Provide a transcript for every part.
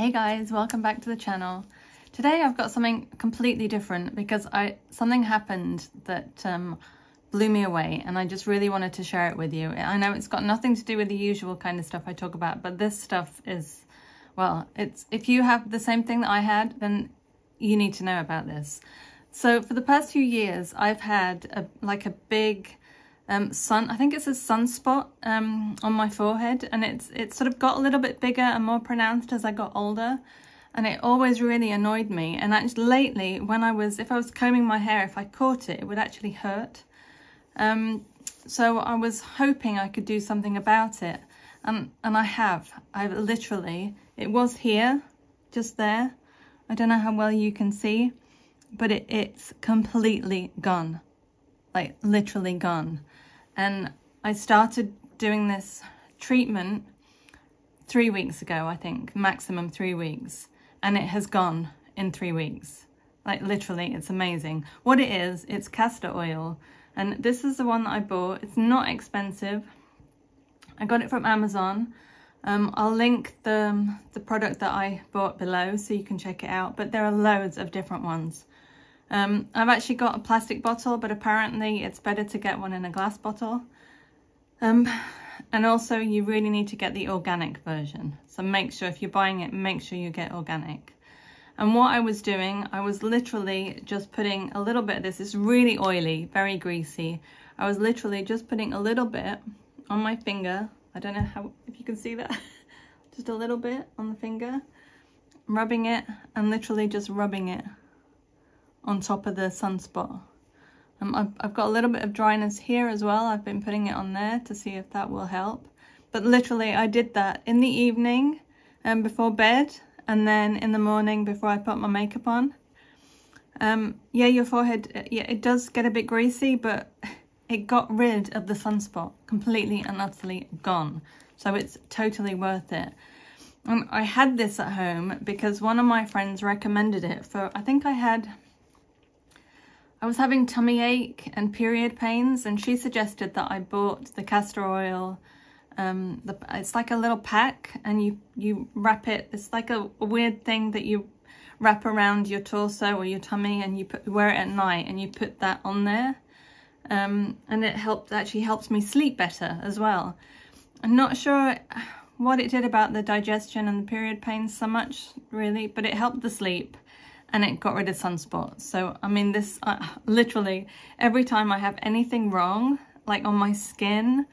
Hey guys, welcome back to the channel. Today I've got something completely different because I something happened that um, blew me away and I just really wanted to share it with you. I know it's got nothing to do with the usual kind of stuff I talk about, but this stuff is, well, it's if you have the same thing that I had, then you need to know about this. So for the past few years, I've had a, like a big um, sun, I think it's a sunspot um, on my forehead and it's, it sort of got a little bit bigger and more pronounced as I got older and it always really annoyed me. And actually lately when I was, if I was combing my hair, if I caught it, it would actually hurt. Um, so I was hoping I could do something about it and, and I have, I've literally, it was here, just there. I don't know how well you can see, but it, it's completely gone, like literally gone. And I started doing this treatment three weeks ago, I think, maximum three weeks. And it has gone in three weeks. Like literally, it's amazing. What it is, it's castor oil. And this is the one that I bought. It's not expensive. I got it from Amazon. Um, I'll link the, the product that I bought below so you can check it out. But there are loads of different ones. Um, I've actually got a plastic bottle, but apparently it's better to get one in a glass bottle. Um, and also you really need to get the organic version. So make sure if you're buying it, make sure you get organic. And what I was doing, I was literally just putting a little bit of this. It's really oily, very greasy. I was literally just putting a little bit on my finger. I don't know how, if you can see that. just a little bit on the finger. Rubbing it and literally just rubbing it on top of the sunspot. Um, I've, I've got a little bit of dryness here as well. I've been putting it on there to see if that will help. But literally I did that in the evening um, before bed and then in the morning before I put my makeup on. Um, yeah, your forehead, uh, yeah, it does get a bit greasy, but it got rid of the sunspot completely and utterly gone. So it's totally worth it. Um, I had this at home because one of my friends recommended it for, I think I had I was having tummy ache and period pains and she suggested that I bought the castor oil. Um, the, it's like a little pack and you, you wrap it, it's like a, a, weird thing that you wrap around your torso or your tummy and you put, wear it at night and you put that on there. Um, and it helped actually helps me sleep better as well. I'm not sure what it did about the digestion and the period pains so much really, but it helped the sleep and it got rid of sunspots. So, I mean, this, uh, literally, every time I have anything wrong, like on my skin,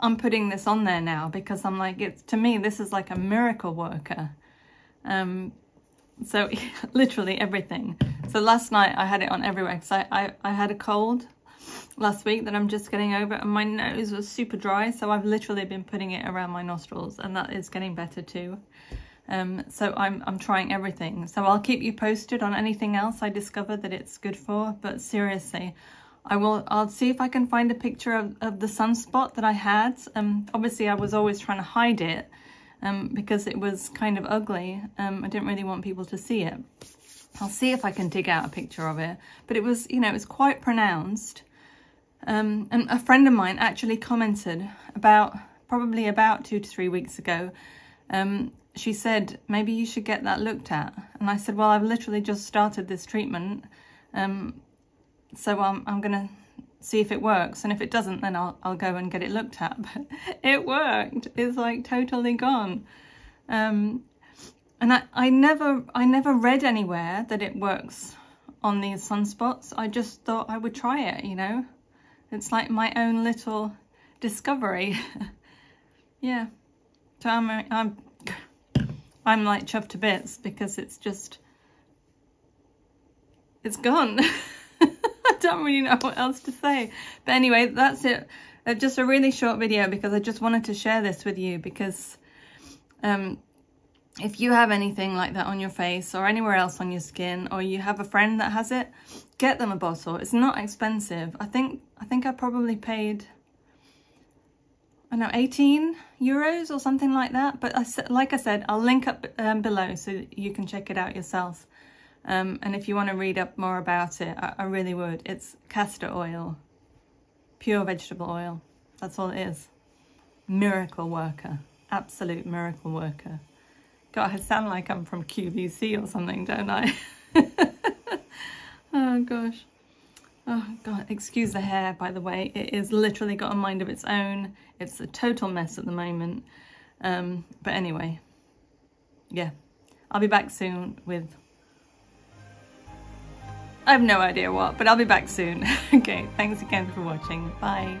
I'm putting this on there now because I'm like, it's to me, this is like a miracle worker. Um, so literally everything. So last night I had it on everywhere because I, I, I had a cold last week that I'm just getting over and my nose was super dry. So I've literally been putting it around my nostrils and that is getting better too. Um, so I'm, I'm trying everything. So I'll keep you posted on anything else I discover that it's good for. But seriously, I will, I'll see if I can find a picture of, of the sunspot that I had. Um, obviously I was always trying to hide it um, because it was kind of ugly. Um, I didn't really want people to see it. I'll see if I can dig out a picture of it. But it was, you know, it was quite pronounced. Um, and a friend of mine actually commented about, probably about two to three weeks ago, um, she said, maybe you should get that looked at. And I said, well, I've literally just started this treatment. Um, so I'm, I'm going to see if it works. And if it doesn't, then I'll, I'll go and get it looked at. But it worked. It's like totally gone. Um, and I, I never, I never read anywhere that it works on these sunspots. I just thought I would try it, you know. It's like my own little discovery. yeah. So I'm, I'm I'm like chuffed to bits because it's just, it's gone. I don't really know what else to say. But anyway, that's it. Uh, just a really short video because I just wanted to share this with you because um, if you have anything like that on your face or anywhere else on your skin or you have a friend that has it, get them a bottle. It's not expensive. I think I think I probably paid I know, 18 euros or something like that. But I, like I said, I'll link up um, below so you can check it out yourself. Um, and if you want to read up more about it, I, I really would. It's castor oil, pure vegetable oil. That's all it is. Miracle worker, absolute miracle worker. God, I sound like I'm from QVC or something, don't I? oh gosh. Oh God, excuse the hair, by the way. It is literally got a mind of its own. It's a total mess at the moment. Um, but anyway, yeah, I'll be back soon with, I have no idea what, but I'll be back soon. okay, thanks again for watching. Bye.